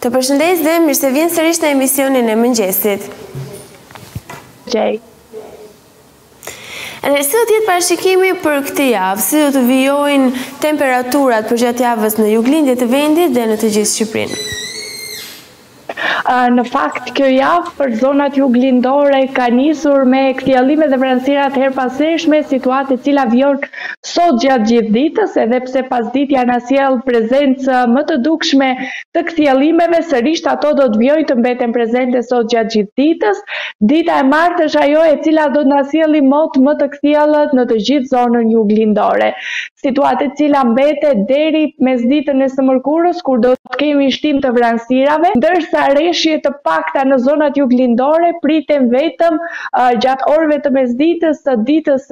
Të përshëndes dhe mirë se vjen sërish në emisionin e mëngjesit. Gjej. Edhe si do të jetë parashikimi për këtë javë, si do të vijojnë temperaturat përgjatë javës në juglindje të vendit dhe në të gjithë Shqipërinë? Në fakt, kjo javë për zonat juglindore ka nisur me kthjellime dhe vranësira të herëpashershme, situatë e cila vijon Sot gjatë gjithë ditës, edhe pse pasditja na sjell prezencë më të dukshme të kthjellimeve, sërisht ato do të vijojnë të mbeten prezente sot gjatë gjithë ditës. Dita e martë është ajo e cila do të na sjellë mot më të kthjellët në të gjithë zonën juglindore. Situatë e cila mbetet deri mesditën e së mërkurës kur do të kemi shtim të vranësirave, ndërsa reshje të pakta në zonat juglindore priten vetëm gjatë orëve të mesditës së ditës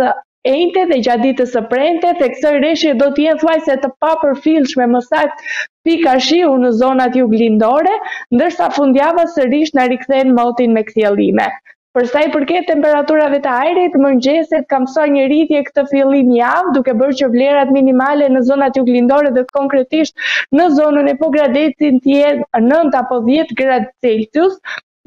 enjte dhe gjatë ditës së premte, theksoj reshjet do të jenë thuajse të papërfillshme më saktë pika shiu në zonat juglindore, ndërsa fundjava sërish na rikthen motin me kthjellime. Për sa i përket temperaturave të ajrit, mëngjeset kanë pësuar një rritje këtë fillim javë, duke bërë që vlerat minimale në zonat juglindore dhe konkretisht në zonën e Pogradecit të jenë 9 apo 10 gradë Celsius,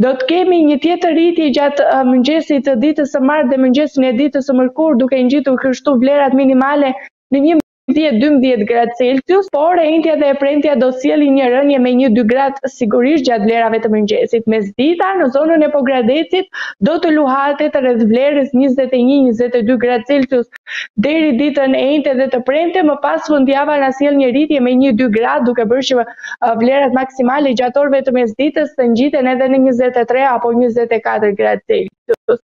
Do të kemi një tjetër rritje gjatë uh, mëngjesit të ditës së martë dhe mëngjesin e ditës së mërkurë, duke i ngjitur kështu vlerat minimale në një 10-12 gradë Celsius, por e enjtja dhe e premtja do të sjellin një rënie me 1-2 gradë sigurisht gjatë vlerave të mëngjesit. Mesdita në zonën e Pogradecit do të luhatet rreth vlerës 21-22 gradë Celsius deri ditën e enjte dhe të premte, më pas fundjava na sjell një rritje me 1-2 gradë, duke bërë që vlerat maksimale gjatë orëve të mesditës të ngjiten edhe në 23 apo 24 gradë Celsius.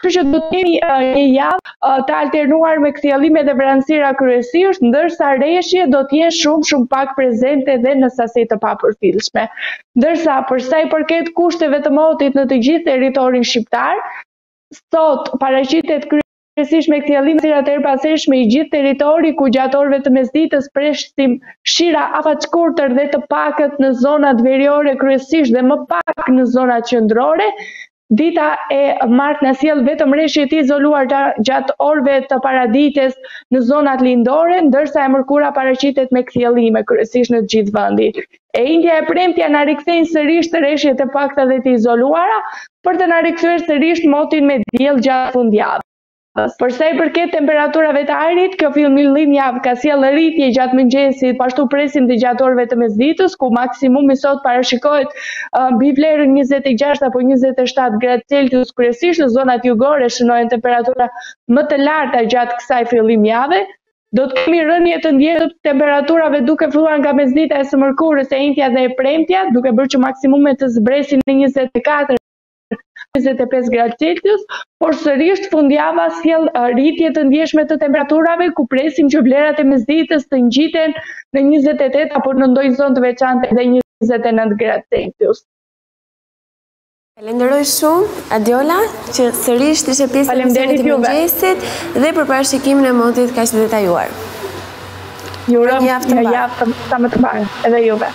Kështu që do të kemi një javë të alternuar me kthjellime dhe vranësira kryesisht, ndërsa reshjet do të jenë shumë shumë pak prezente dhe në sasi të papërfillshme. Ndërsa për sa i përket kushteve të motit në të gjithë territorin shqiptar, sot paraqitet Kryesisht me kthjellime të herëpashershme i gjithë territori ku gjatë orëve të mesditës presim shira afatshkurtër dhe të pakët në zonat veriore kryesisht dhe më pak në zonat qendrore, dita e martë na sjell vetëm reshje të izoluara gjatë orëve të paradites në zonat lindore, ndërsa e mërkura paraqitet me kthjellime kryesisht në të gjithë vendin. E enjtja e premtja na rikthejnë sërisht reshjet e pakta dhe të izoluara për të na rikthyer sërish motin me diell gjatë fundjavës. Për sa i përket temperaturave të ajrit, kjo fillim javë ka sjellë rritje gjatë mëngjesit, po ashtu presim dhe gjatë orëve të mesditës, ku maksimumi sot parashikohet mbi vlerën 26 apo 27 gradë Celsius, kryesisht në zonat jugore shënohen temperatura më të larta gjatë kësaj fillim jave, Do të kemi rënie të ndjeshme të temperaturave duke filluar nga mesdita e së mërkurës, e enjtja dhe e premtja, duke bërë që maksimumet të zbresin në njëzet e katër, njëzet e pesë gradë Celsius, por sërisht fundjava sjell rritje të ndjeshme të temperaturave, ku presim që vlerat e mesditës të ngjiten në njëzet e tetë apo në ndonjë zonë të veçantë edhe njëzet e nëntë gradë Celsius. Falenderoj shumë, Adiola, që sërisht ishe pjesë e emisionit të mëngjesit dhe për parashikimin e motit kaq të detajuar. Ju uroj një javë të mbarë. Një javë sa më të mbarë, edhe juve.